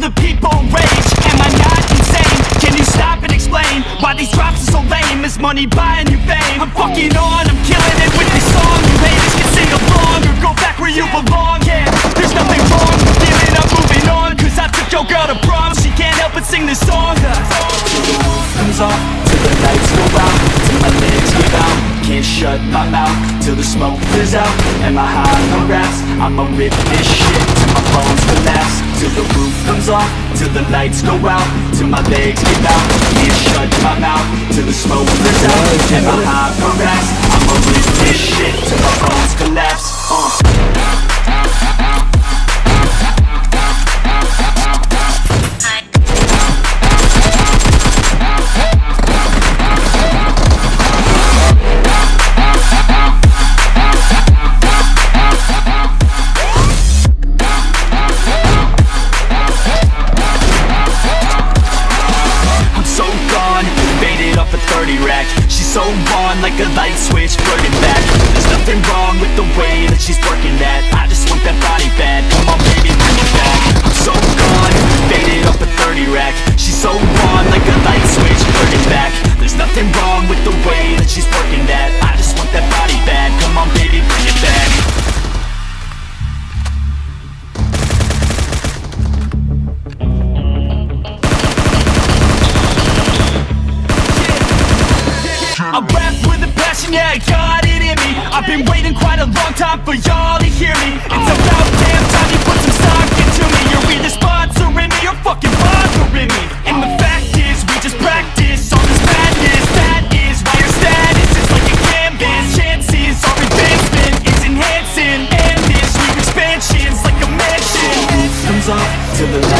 the people rage? Am I not insane? Can you stop and explain why these drops are so lame? Is money buying you fame? I'm fucking on, I'm killing it with this song. You haters can sing along or go back where you belong. Yeah, there's nothing wrong with feeling I'm moving on. Cause I took your girl to prom, she can't help but sing this song. The Comes off till the lights go out, till my legs give out. Can't shut my mouth till the smoke clears out. Am I high on raps? I'ma rip this shit till my bones collapse. Till the off Till the lights go out Till my legs give out Can't shut my mouth Till the smoke clears out. And my high no raps I'ma rip this shit Till my bones 30 rack. She's so on, like a light switch, flirting back. There's nothing wrong with the way that she's working that. I just want that body bad, come on baby, I rap with a passion, yeah, got it in me. I've been waiting quite a long time for y'all to hear me. It's about damn time you put some stock into me. You're either sponsoring me or fucking bothering me. And the fact is, we just practice all this madness. That is why your status is like a canvas. Chances our advancement is enhancing. And this new expansion's like a mansion. Comes off Till the lights